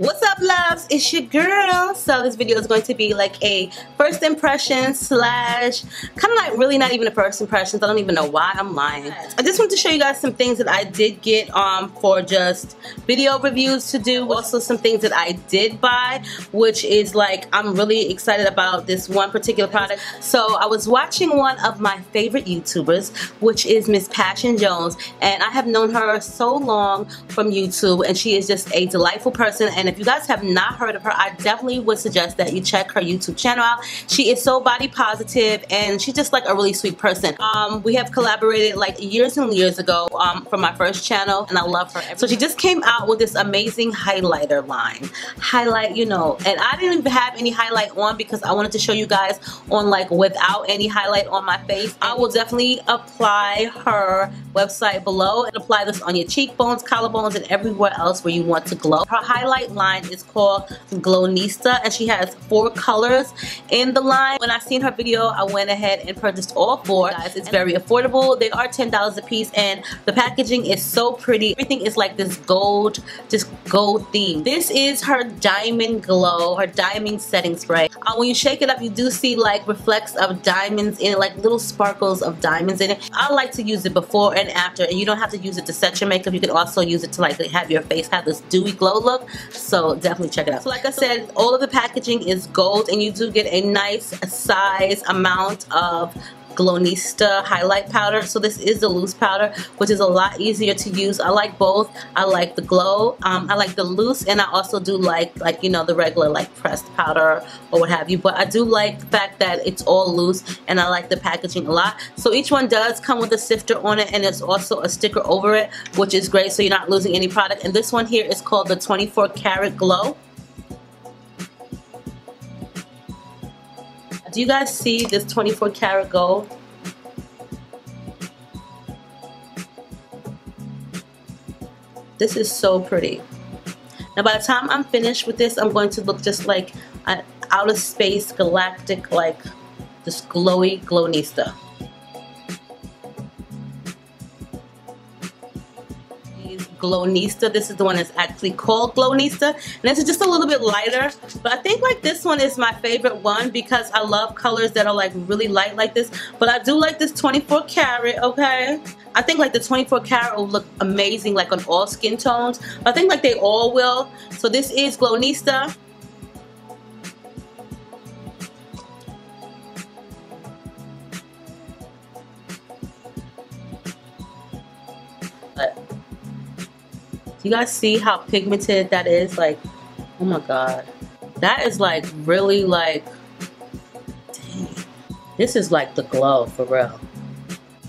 What's up loves? It's your girl. So this video is going to be like a first impression slash kind of like really not even a first impressions. I don't even know why I'm lying. I just want to show you guys some things that I did get um for just video reviews to do. Also some things that I did buy which is like I'm really excited about this one particular product. So I was watching one of my favorite YouTubers which is Miss Passion Jonesz and I have known her so long from YouTube and she is just a delightful person and if you guys have not heard of her, I definitely would suggest that you check her YouTube channel out. She is so body positive and she's just like a really sweet person. Um, we have collaborated like years and years ago um, from my first channel and I love her. So she just came out with this amazing highlighter line. Highlight, you know, and I didn't even have any highlight on because I wanted to show you guys on like without any highlight on my face. I will definitely apply her website below and apply this on your cheekbones, collarbones, and everywhere else where you want to glow. Her highlight line is called Glownista and she has four colors in the line. When I seen her video, I went ahead and purchased all four. Guys, it's very affordable. They are $10 a piece and the packaging is so pretty. Everything is like this gold, just gold theme. This is her Diamond Glow, her diamond setting spray. Uh, when you shake it up, you do see like reflects of diamonds in it, like little sparkles of diamonds in it. I like to use it before and after and you don't have to use it to set your makeup. You can also use it to like have your face have this dewy glow look. Definitely check it out. So like I said, all of the packaging is gold and you do get a nice size amount of Glownista highlight powder. So this is the loose powder, which is a lot easier to use. I like both. I like the glow. Um, I like the loose, and I also do like, like you know, the regular like pressed powder or what have you. But I do like the fact that it's all loose, and I like the packaging a lot. So each one does come with a sifter on it, and it's also a sticker over it, which is great, so you're not losing any product. And this one here is called the 24 Karat Glow. Do you guys see this 24 karat gold? This is so pretty. Now by the time I'm finished with this, I'm going to look just like an outer space galactic, like this glowy glownista. Glownista. This is the one that's actually called Glownista. And this is just a little bit lighter. But I think like this one is my favorite one because I love colors that are like really light like this. But I do like this 24 karat, okay? I think like the 24 karat will look amazing like on all skin tones. I think like they all will. So this is Glownista. You guys see how pigmented that is? Like, oh my god. That is like really like, dang. This is like the glow for real.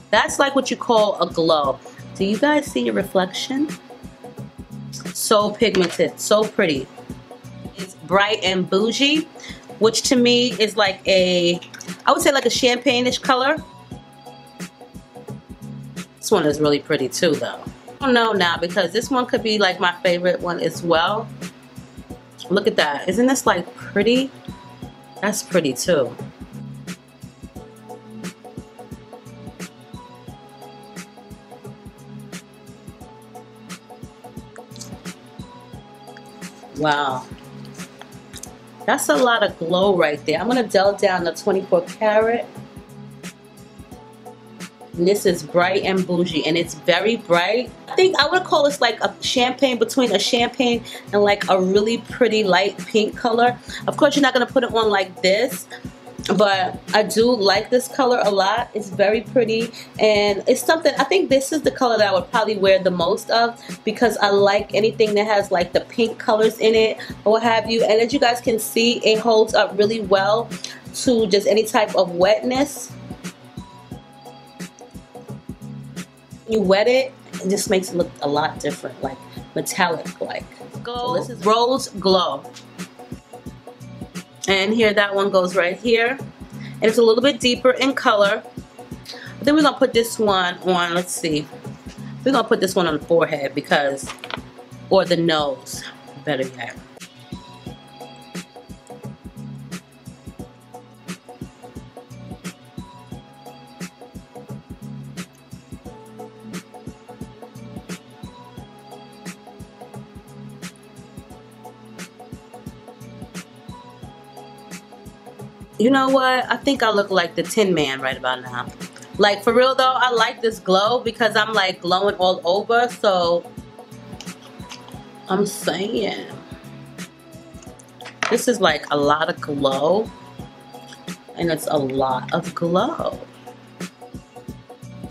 That's like what you call a glow. Do you guys see your reflection? So pigmented, so pretty. It's bright and bougie, which to me is like a, I would say like a champagne-ish color. This one is really pretty too though don't know now because this one could be like my favorite one as well. Look at that. Isn't this like pretty? That's pretty too. Wow. That's a lot of glow right there. I'm going to delve down the 24 karat. And this is bright and bougie and it's very bright. I think I would call this like a champagne between a champagne and like a really pretty light pink color. Of course you're not going to put it on like this but I do like this color a lot. It's very pretty and it's something, I think this is the color that I would probably wear the most of because I like anything that has like the pink colors in it or what have you. And as you guys can see, it holds up really well to just any type of wetness. you wet it, it just makes it look a lot different, like metallic like. So this is Rose Glow. And here that one goes right here. And it's a little bit deeper in color. Then we're gonna put this one on, let's see. We're gonna put this one on the forehead because, or the nose, better yet. You know what? I think I look like the Tin Man right about now. Like for real though, I like this glow because I'm like glowing all over. So I'm saying this is like a lot of glow and it's a lot of glow.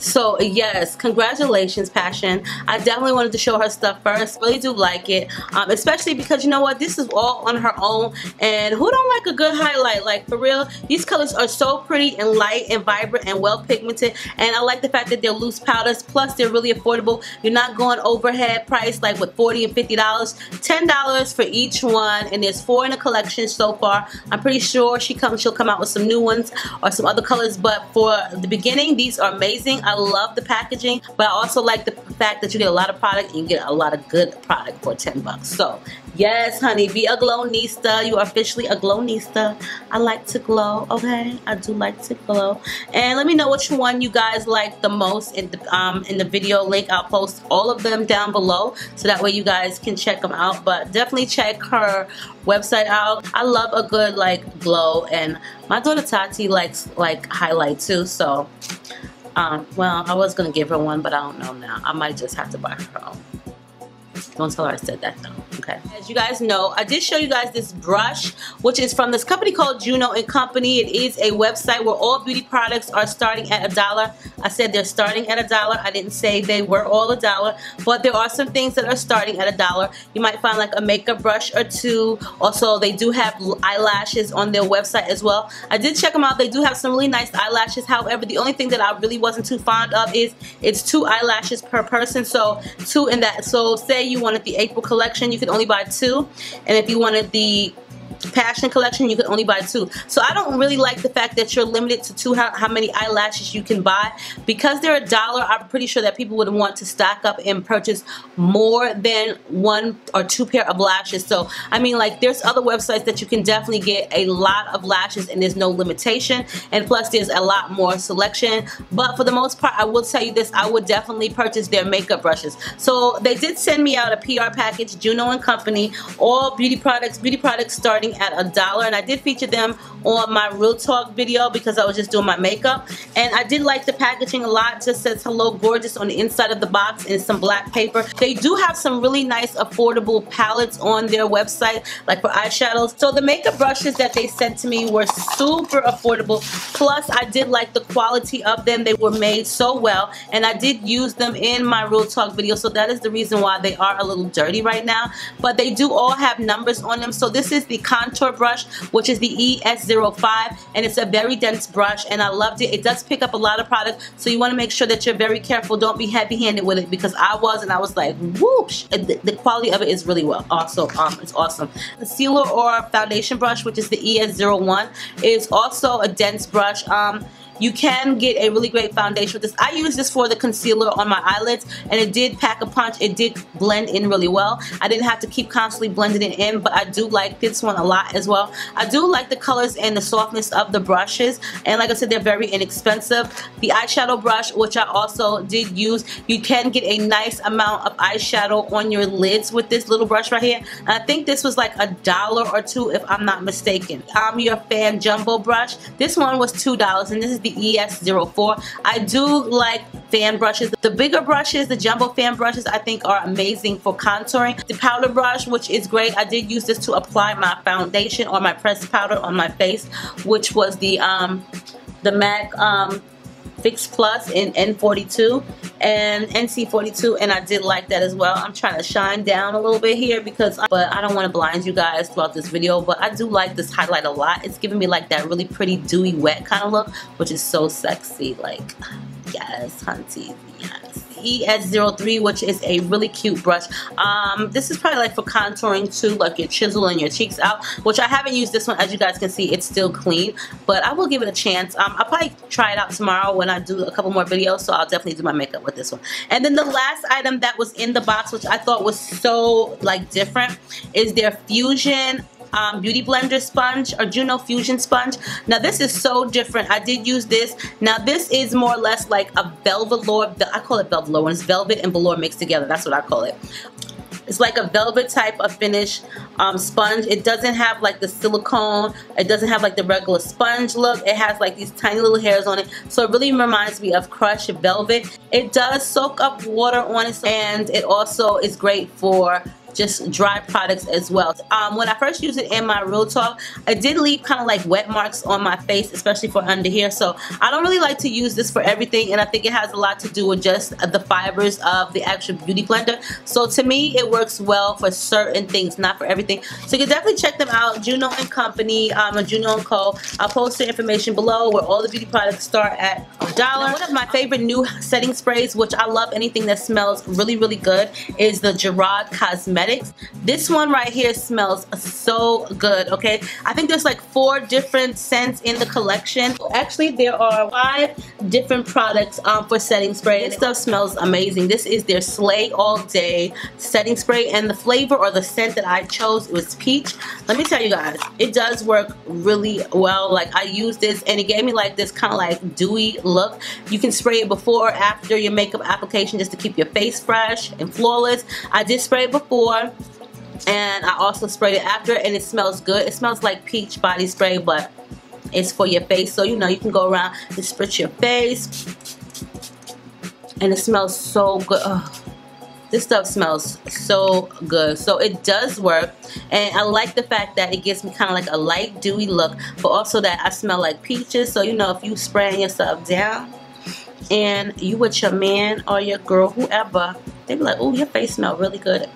So yes, congratulations, Passion. I definitely wanted to show her stuff first. Really do like it, um, especially because you know what? This is all on her own, and who don't like a good highlight? Like for real, these colors are so pretty and light and vibrant and well pigmented, and I like the fact that they're loose powders. Plus, they're really affordable. You're not going overhead price like with 40 and 50 dollars. Ten dollars for each one, and there's four in the collection so far. I'm pretty sure she comes. She'll come out with some new ones or some other colors, but for the beginning, these are amazing. I love the packaging, but I also like the fact that you get a lot of product and you get a lot of good product for 10 bucks. So, yes, honey, be a glow glownista. You are officially a glow glownista. I like to glow, okay? I do like to glow. And let me know which one you guys like the most in the, um, in the video link. I'll post all of them down below so that way you guys can check them out. But definitely check her website out. I love a good like glow and my daughter Tati likes like highlight too. So um, well, I was going to give her one, but I don't know now. I might just have to buy her own. Don't tell her I said that though. Okay. As you guys know I did show you guys this brush which is from this company called Juno and Company. It is a website where all beauty products are starting at a dollar. I said they're starting at a dollar. I didn't say they were all a dollar but there are some things that are starting at a dollar. You might find like a makeup brush or two. Also they do have eyelashes on their website as well. I did check them out. They do have some really nice eyelashes. However the only thing that I really wasn't too fond of is it's two eyelashes per person. So two in that. So say you wanted the April collection you could only buy two. And if you wanted the Passion Collection, you can only buy two. So I don't really like the fact that you're limited to two, how, how many eyelashes you can buy. Because they're a dollar, I'm pretty sure that people would want to stock up and purchase more than one or two pair of lashes. So, I mean, like, there's other websites that you can definitely get a lot of lashes and there's no limitation. And plus, there's a lot more selection. But for the most part, I will tell you this, I would definitely purchase their makeup brushes. So, they did send me out a PR package, Juno and Company, all beauty products, beauty products starting at a dollar and I did feature them on my real talk video because I was just doing my makeup. And I did like the packaging a lot. Just says hello gorgeous on the inside of the box and some black paper. They do have some really nice affordable palettes on their website like for eyeshadows. So the makeup brushes that they sent to me were super affordable. Plus I did like the quality of them. They were made so well and I did use them in my real talk video. So that is the reason why they are a little dirty right now. But they do all have numbers on them. So this is the contour brush, which is the ES05, and it's a very dense brush, and I loved it. It does pick up a lot of product, so you want to make sure that you're very careful. Don't be heavy-handed with it, because I was, and I was like, whoosh. The, the quality of it is really well. Also, um, it's awesome. Concealer or foundation brush, which is the ES01, is also a dense brush. Um, you can get a really great foundation with this. I use this for the concealer on my eyelids and it did pack a punch. It did blend in really well. I didn't have to keep constantly blending it in, but I do like this one a lot as well. I do like the colors and the softness of the brushes. And like I said, they're very inexpensive. The eyeshadow brush, which I also did use, you can get a nice amount of eyeshadow on your lids with this little brush right here. And I think this was like a dollar or two if I'm not mistaken. I'm your fan jumbo brush. This one was $2 and this is the the ES04. I do like fan brushes. The bigger brushes, the jumbo fan brushes, I think are amazing for contouring. The powder brush, which is great. I did use this to apply my foundation or my pressed powder on my face, which was the um, the MAC um, Fix Plus in N42 and NC42 and I did like that as well. I'm trying to shine down a little bit here because I, but I don't want to blind you guys throughout this video but I do like this highlight a lot. It's giving me like that really pretty dewy wet kind of look which is so sexy like yes hunty ES03 which is a really cute brush. Um, this is probably like for contouring too, like your chisel and your cheeks out, which I haven't used this one. As you guys can see, it's still clean, but I will give it a chance. Um, I'll probably try it out tomorrow when I do a couple more videos, so I'll definitely do my makeup with this one. And then the last item that was in the box, which I thought was so like different, is their Fusion um, Beauty Blender sponge or Juno Fusion sponge. Now this is so different. I did use this. Now this is more or less like a velvet. I call it velvet when it's velvet and velour mixed together. That's what I call it. It's like a velvet type of finish um, sponge. It doesn't have like the silicone. It doesn't have like the regular sponge look. It has like these tiny little hairs on it. So it really reminds me of crushed velvet. It does soak up water on it and it also is great for just dry products as well. Um, when I first used it in my Real Talk, I did leave kind of like wet marks on my face, especially for under here. So I don't really like to use this for everything, and I think it has a lot to do with just the fibers of the actual Beauty Blender. So to me, it works well for certain things, not for everything. So you can definitely check them out, Juno and Company, um, Juno and Co. I'll post the information below where all the beauty products start at a dollar. One of my favorite new setting sprays, which I love anything that smells really, really good, is the Gerard Cosmetics Cosmetics. This one right here smells so good, okay? I think there's like four different scents in the collection. Actually, there are five different products um, for setting spray. This stuff smells amazing. This is their Slay All Day setting spray and the flavor or the scent that I chose was peach. Let me tell you guys, it does work really well. Like I used this and it gave me like this kind of like dewy look. You can spray it before or after your makeup application just to keep your face fresh and flawless. I did spray it before before and I also sprayed it after and it smells good. It smells like peach body spray but it's for your face so you know you can go around and spritz your face and it smells so good. Ugh. This stuff smells so good. So it does work and I like the fact that it gives me kind of like a light dewy look but also that I smell like peaches so you know if you spraying yourself down and you with your man or your girl whoever they be like oh your face smell really good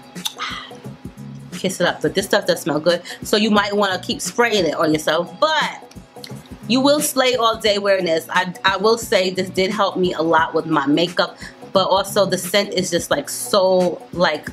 kiss it up. But this stuff does smell good. So you might want to keep spraying it on yourself. But you will slay all day wearing this. I, I will say this did help me a lot with my makeup. But also the scent is just like so like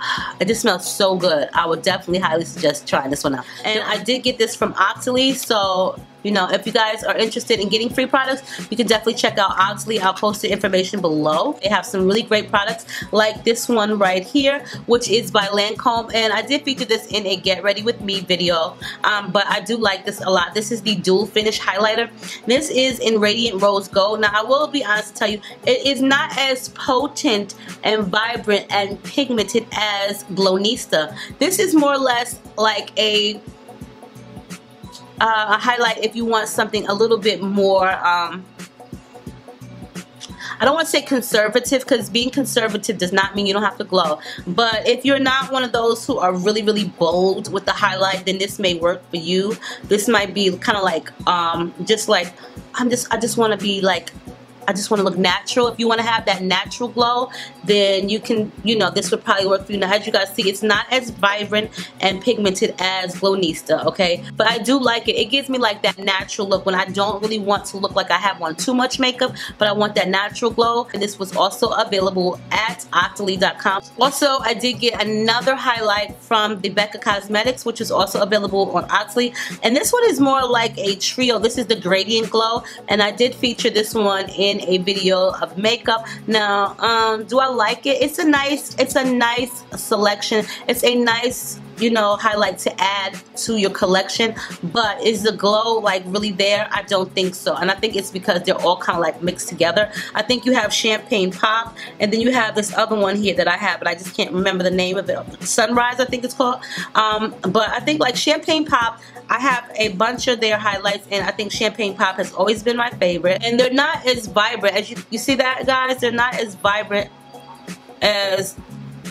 it just smells so good. I would definitely highly suggest trying this one out. And I did get this from Octoly, so you know, if you guys are interested in getting free products, you can definitely check out Octoly. I'll post the information below. They have some really great products like this one right here, which is by Lancome. And I did feature this in a Get Ready With Me video, um, but I do like this a lot. This is the Dual Finish Highlighter. This is in Radiant Rose Gold. Now, I will be honest to tell you, it is not as potent and vibrant and pigmented as Glownista. This is more or less like a uh, a highlight if you want something a little bit more um, I don't want to say conservative because being conservative does not mean you don't have to glow. But if you're not one of those who are really, really bold with the highlight, then this may work for you. This might be kind of like, um, just like, I'm just, I just want to be like I just want to look natural. If you want to have that natural glow, then you can, you know, this would probably work for you. Now, as you guys see, it's not as vibrant and pigmented as Glownista, okay? But I do like it. It gives me like that natural look when I don't really want to look like I have on too much makeup, but I want that natural glow. And this was also available at Octoly.com. Also, I did get another highlight from the Becca Cosmetics, which is also available on Octoly. And this one is more like a trio. This is the Gradient Glow, and I did feature this one in in a video of makeup. Now, um, do I like it? It's a nice, it's a nice selection. It's a nice you know, highlight to add to your collection. But is the glow like really there? I don't think so. And I think it's because they're all kind of like mixed together. I think you have Champagne Pop and then you have this other one here that I have, but I just can't remember the name of it. Sunrise, I think it's called. Um, but I think like Champagne Pop, I have a bunch of their highlights and I think Champagne Pop has always been my favorite. And they're not as vibrant as you, you see that guys? They're not as vibrant as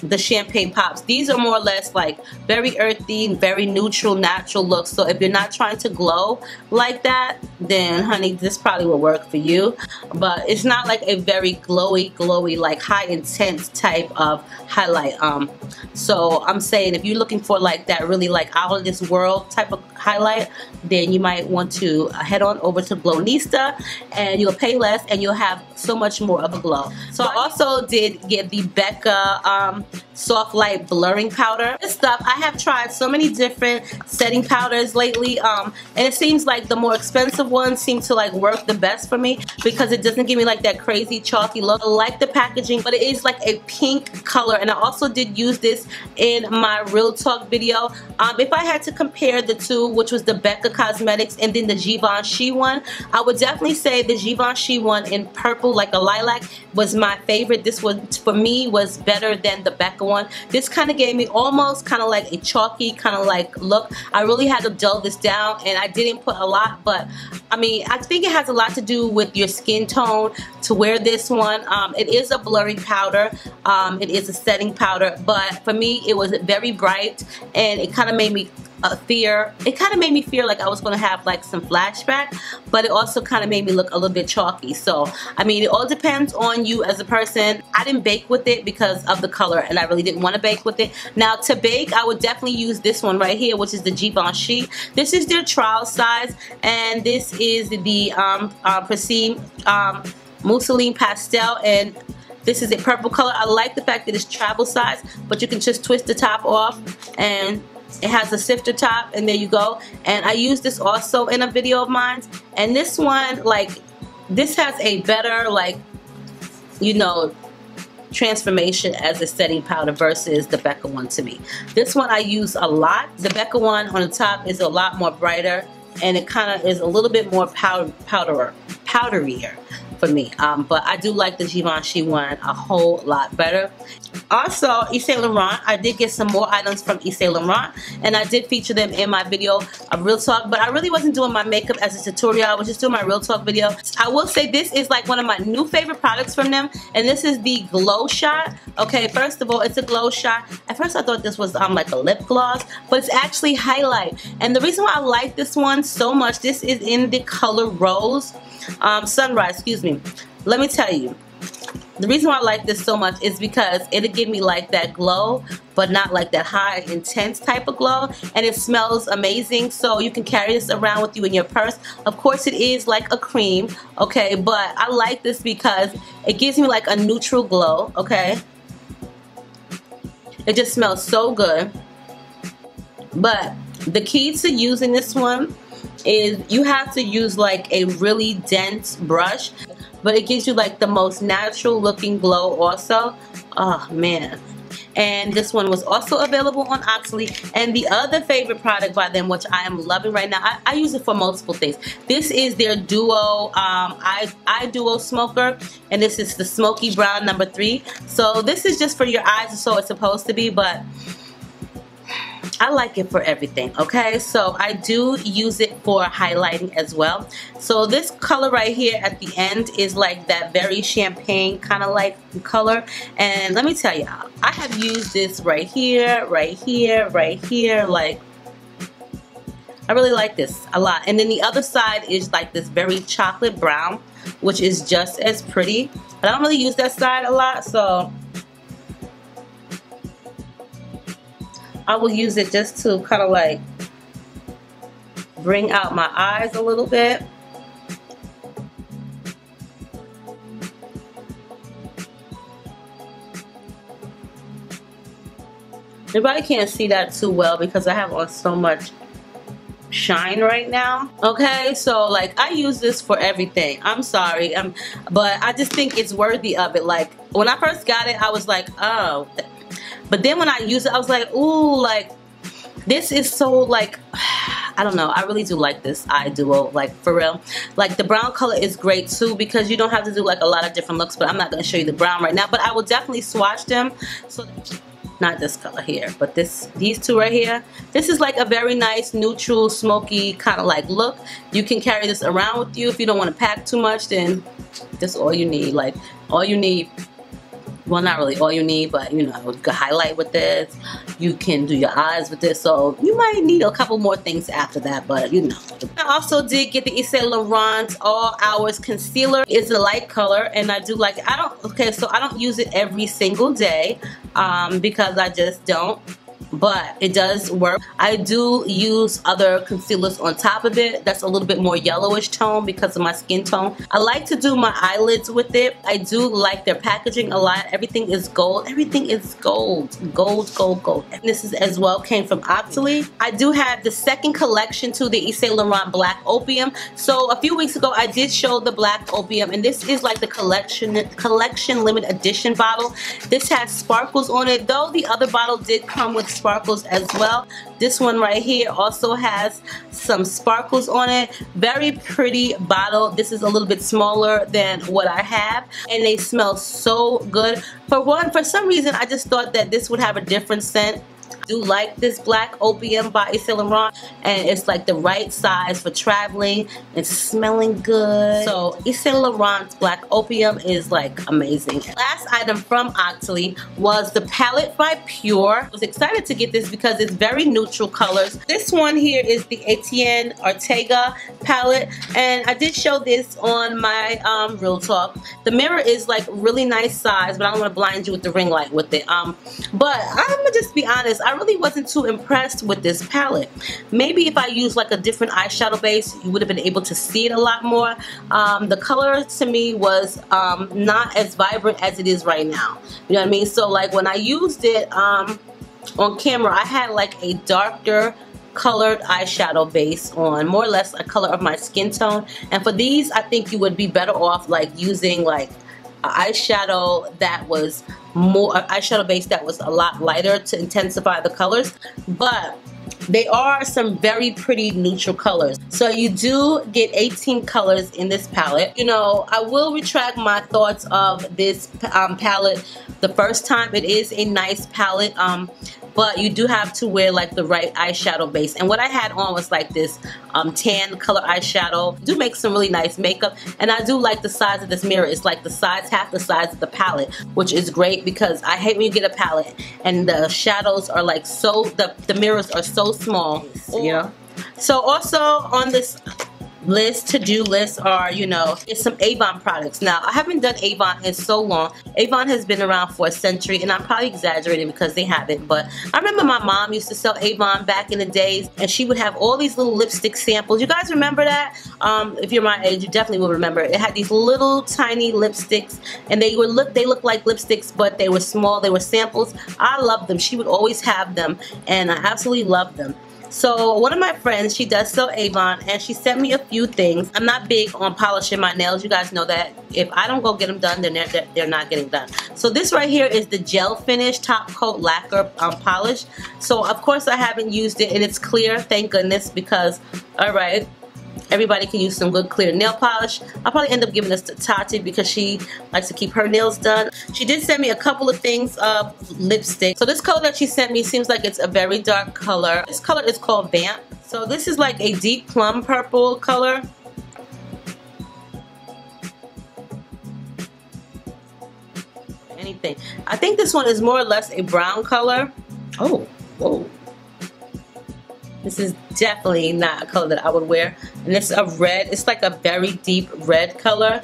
the champagne pops. These are more or less like very earthy, very neutral, natural looks. So if you're not trying to glow like that, then honey, this probably will work for you. But it's not like a very glowy, glowy, like high intense type of highlight. Um, so I'm saying if you're looking for like that really like out of this world type of highlight, then you might want to head on over to Glownista and you'll pay less and you'll have so much more of a glow. So I also did get the Becca um, soft light blurring powder. This stuff, I have tried so many different setting powders lately um, and it seems like the more expensive ones seem to like work the best for me because it doesn't give me like that crazy chalky look. I like the packaging but it is like a pink color and I also did use this in my Real Talk video. Um, if I had to compare the two, which was the Becca Cosmetics and then the Givenchy one, I would definitely say the Givenchy one in purple like a lilac was my favorite. This was for me was better than the Becca one. This kind of gave me almost kind of like a chalky kind of like look. I really had to dull this down and I didn't put a lot, but I mean, I think it has a lot to do with your skin tone to wear this one. Um, it is a blurry powder. Um, it is a setting powder, but for me, it was very bright and it kind of made me a fear. It kind of made me feel like I was going to have like some flashback, but it also kind of made me look a little bit chalky. So, I mean, it all depends on you as a person. I didn't bake with it because of the color and I really didn't want to bake with it. Now, to bake, I would definitely use this one right here, which is the Givenchy. This is their trial size and this is the um, uh, um, Mousseline Pastel and this is a purple color. I like the fact that it's travel size, but you can just twist the top off and it has a sifter top and there you go. And I use this also in a video of mine. And this one, like, this has a better, like, you know, transformation as a setting powder versus the Becca one to me. This one I use a lot. The Becca one on the top is a lot more brighter and it kind of is a little bit more powder, powderer, powderier for me. Um, but I do like the Givenchy one a whole lot better. Also, Yves Saint Laurent, I did get some more items from Yves Saint Laurent, and I did feature them in my video of Real Talk, but I really wasn't doing my makeup as a tutorial. I was just doing my Real Talk video. I will say this is like one of my new favorite products from them, and this is the Glow Shot. Okay, first of all, it's a Glow Shot. At first, I thought this was um, like a lip gloss, but it's actually highlight. And the reason why I like this one so much, this is in the color Rose, um, Sunrise, excuse me. Let me tell you, the reason why I like this so much is because it'll give me like that glow, but not like that high intense type of glow. And it smells amazing, so you can carry this around with you in your purse. Of course, it is like a cream, okay? But I like this because it gives me like a neutral glow, okay? It just smells so good. But the key to using this one is you have to use like a really dense brush but it gives you like the most natural looking glow also. Oh man. And this one was also available on Octoly. And the other favorite product by them which I am loving right now I, I use it for multiple things. This is their duo um, eye, eye duo smoker and this is the smoky brown number three. So this is just for your eyes so it's supposed to be but I like it for everything, okay? So I do use it for highlighting as well. So this color right here at the end is like that very champagne kind of like color. And let me tell y'all, I have used this right here, right here, right here, like I really like this a lot. And then the other side is like this very chocolate brown, which is just as pretty. But I don't really use that side a lot, so I will use it just to kind of like bring out my eyes a little bit. Everybody can't see that too well because I have on so much shine right now. Okay so like I use this for everything. I'm sorry um, but I just think it's worthy of it. Like when I first got it I was like oh but then when I use it, I was like, ooh, like, this is so, like, I don't know. I really do like this eye duo, like, for real. Like, the brown color is great, too, because you don't have to do, like, a lot of different looks, but I'm not going to show you the brown right now. But I will definitely swatch them. So, not this color here, but this, these two right here. This is, like, a very nice, neutral, smoky kind of, like, look. You can carry this around with you. If you don't want to pack too much, then this all you need. Like, all you need well not really all you need but you know you highlight with this. You can do your eyes with this so you might need a couple more things after that but you know. I also did get the Yves Laurent All Hours Concealer. It's a light color and I do like it. I don't okay so I don't use it every single day um, because I just don't but it does work. I do use other concealers on top of it. That's a little bit more yellowish tone because of my skin tone. I like to do my eyelids with it. I do like their packaging a lot. Everything is gold. Everything is gold. Gold, gold, gold. And this is as well came from Octoly. I do have the second collection to the Yves Saint Laurent Black Opium. So a few weeks ago I did show the Black Opium and this is like the collection collection limited edition bottle. This has sparkles on it though the other bottle did come with sparkles as well. This one right here also has some sparkles on it. Very pretty bottle. This is a little bit smaller than what I have and they smell so good. For one, for some reason I just thought that this would have a different scent do like this black opium by Saint Laurent and it's like the right size for traveling and smelling good. So Saint Laurent's black opium is like amazing. Last item from Octoly was the palette by Pure. I was excited to get this because it's very neutral colors. This one here is the Etienne Ortega palette and I did show this on my um, Real Talk. The mirror is like really nice size but I don't want to blind you with the ring light with it. Um, but I'm gonna just be honest, I really wasn't too impressed with this palette. Maybe if I used like a different eyeshadow base, you would have been able to see it a lot more. Um, the color to me was um, not as vibrant as it is right now. You know what I mean? So like when I used it um, on camera, I had like a darker colored eyeshadow base on more or less a color of my skin tone and for these I think you would be better off like using like eyeshadow that was more eyeshadow base that was a lot lighter to intensify the colors. But they are some very pretty neutral colors. So you do get 18 colors in this palette. You know I will retract my thoughts of this um, palette the first time. It is a nice palette um, but you do have to wear like the right eyeshadow base. And what I had on was like this um, tan color eyeshadow. Do make some really nice makeup. And I do like the size of this mirror. It's like the size half the size of the palette which is great because I hate when you get a palette and the shadows are like so the, the mirrors are so small. You know so also on this list, to-do lists are, you know, it's some Avon products. Now, I haven't done Avon in so long. Avon has been around for a century, and I'm probably exaggerating because they haven't, but I remember my mom used to sell Avon back in the days, and she would have all these little lipstick samples. You guys remember that? Um, if you're my age, you definitely will remember. It had these little tiny lipsticks, and they were look they looked like lipsticks, but they were small. They were samples. I loved them. She would always have them, and I absolutely loved them. So one of my friends, she does sell Avon and she sent me a few things. I'm not big on polishing my nails. You guys know that. If I don't go get them done, then they're, they're not getting done. So this right here is the gel finish top coat lacquer um, polish. So of course I haven't used it and it's clear, thank goodness, because, all right, Everybody can use some good clear nail polish. I'll probably end up giving this to Tati because she likes to keep her nails done. She did send me a couple of things of lipstick. So this color that she sent me seems like it's a very dark color. This color is called Vamp. So this is like a deep plum purple color. Anything. I think this one is more or less a brown color. Oh, whoa. This is definitely not a color that I would wear. And it's a red. It's like a very deep red color.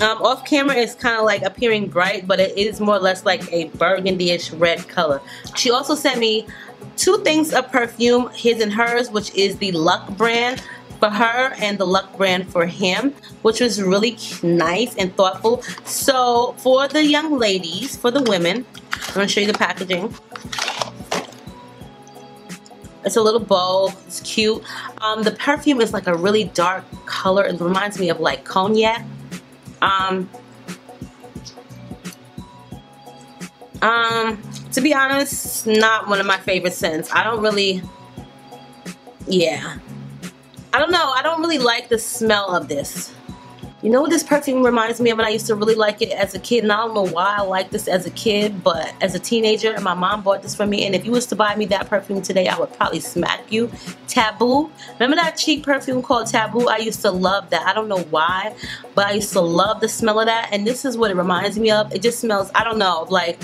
Um, off camera it's kind of like appearing bright, but it is more or less like a burgundy-ish red color. She also sent me two things of perfume, his and hers, which is the Luck brand for her and the Luck brand for him, which was really nice and thoughtful. So for the young ladies, for the women, I'm going to show you the packaging. It's a little bow. It's cute. Um, the perfume is like a really dark color. It reminds me of like cognac. Um, um, to be honest, not one of my favorite scents. I don't really, yeah. I don't know. I don't really like the smell of this. You know what this perfume reminds me of and I used to really like it as a kid and I don't know why I like this as a kid but as a teenager and my mom bought this for me and if you was to buy me that perfume today I would probably smack you. Taboo. Remember that cheap perfume called Taboo? I used to love that. I don't know why but I used to love the smell of that and this is what it reminds me of. It just smells, I don't know, like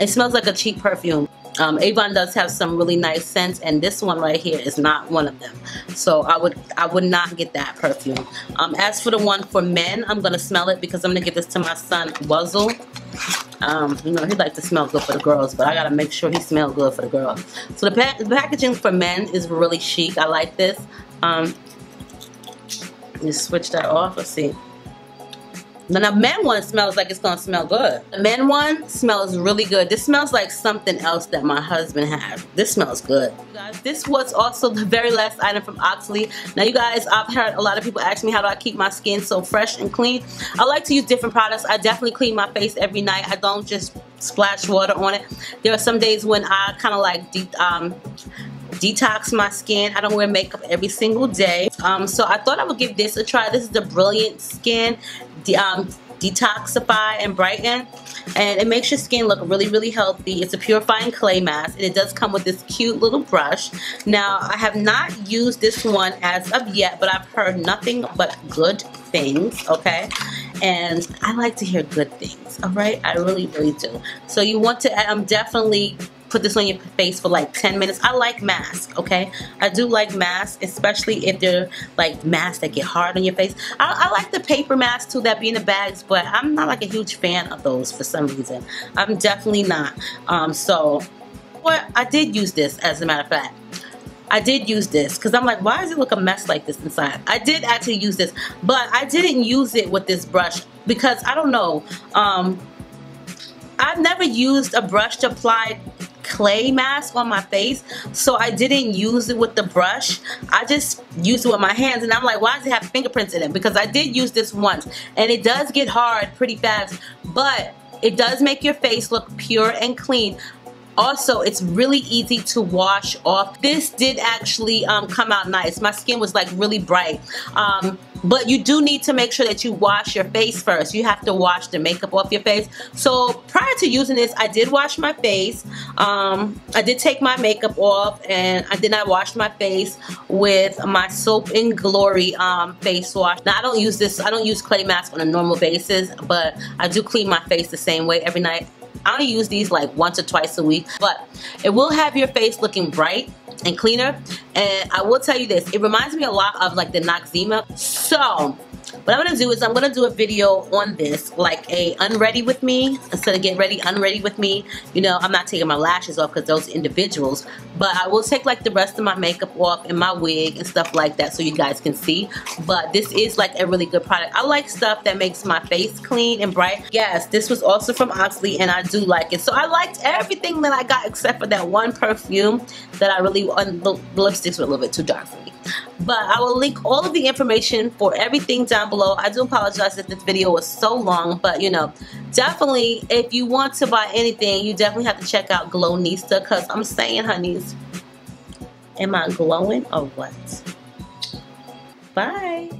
it smells like a cheap perfume. Um, Avon does have some really nice scents and this one right here is not one of them. So I would I would not get that perfume. Um, as for the one for men, I'm going to smell it because I'm going to give this to my son, Wuzzle. Um, you know, he likes to smell good for the girls, but I got to make sure he smells good for the girls. So the, pa the, packaging for men is really chic. I like this. Um, just switch that off. Let's see. The men one smells like it's gonna smell good. The men one smells really good. This smells like something else that my husband had. This smells good. guys, this was also the very last item from Octoly. Now you guys, I've heard a lot of people ask me how do I keep my skin so fresh and clean. I like to use different products. I definitely clean my face every night. I don't just splash water on it. There are some days when I kind of like de um, detox my skin. I don't wear makeup every single day. Um, so I thought I would give this a try. This is the Brilliant Skin um, Detoxify and Brighten. And it makes your skin look really, really healthy. It's a purifying clay mask. And it does come with this cute little brush. Now, I have not used this one as of yet, but I've heard nothing but good things, okay? And I like to hear good things, all right? I really, really do. So you want to, I'm definitely put this on your face for like 10 minutes. I like masks, okay? I do like masks, especially if they're like masks that get hard on your face. I, I like the paper masks too that be in the bags, but I'm not like a huge fan of those for some reason. I'm definitely not. Um, so, what I did use this as a matter of fact. I did use this because I'm like, why does it look a mess like this inside? I did actually use this, but I didn't use it with this brush because I don't know. Um, I've never used a brush to apply clay mask on my face so I didn't use it with the brush I just used it with my hands and I'm like why does it have fingerprints in it because I did use this once and it does get hard pretty fast but it does make your face look pure and clean also, it's really easy to wash off. This did actually um, come out nice. My skin was like really bright. Um, but you do need to make sure that you wash your face first. You have to wash the makeup off your face. So prior to using this, I did wash my face. Um, I did take my makeup off and I did not wash my face with my Soap and Glory um, face wash. Now I don't use this, I don't use clay mask on a normal basis, but I do clean my face the same way every night. I only use these like once or twice a week, but it will have your face looking bright and cleaner. And I will tell you this, it reminds me a lot of like the Noxzema. So what I'm gonna do is I'm gonna do a video on this, like a unready with me, instead of get ready unready with me. You know, I'm not taking my lashes off because those individuals, but I will take like the rest of my makeup off and my wig and stuff like that so you guys can see. But this is like a really good product. I like stuff that makes my face clean and bright. Yes, this was also from Octoly and I do like it. So I liked everything that I got except for that one perfume that I really, uh, the lipsticks were a little bit too dark for me. But I will link all of the information for everything down below. I do apologize if this video was so long, but you know, definitely if you want to buy anything, you definitely have to check out Glownista because I'm saying, honeys, am I glowing or what? Bye.